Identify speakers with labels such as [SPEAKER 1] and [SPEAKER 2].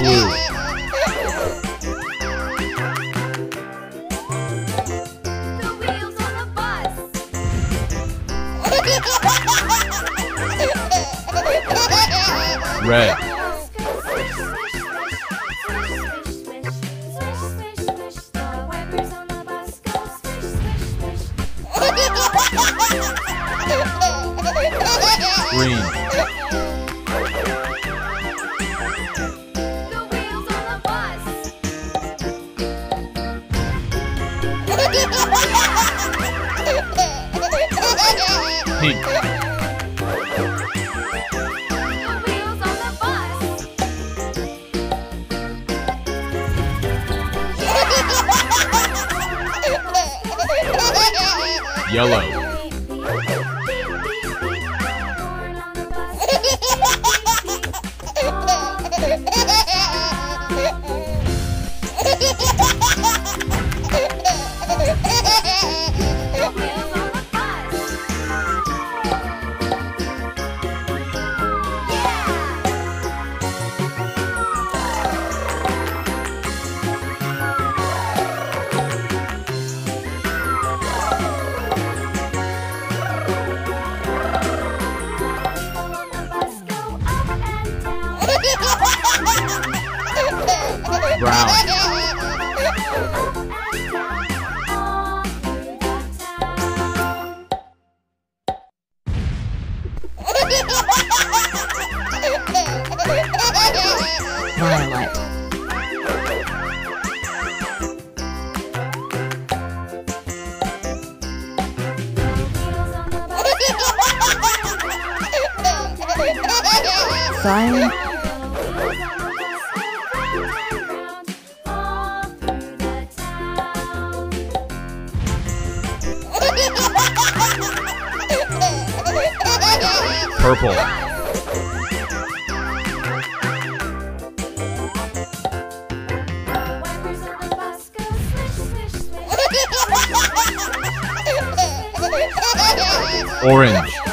[SPEAKER 1] Bus.
[SPEAKER 2] Red. Yellow. Brown.
[SPEAKER 3] Violet. Cyan.
[SPEAKER 2] Purple. Orange.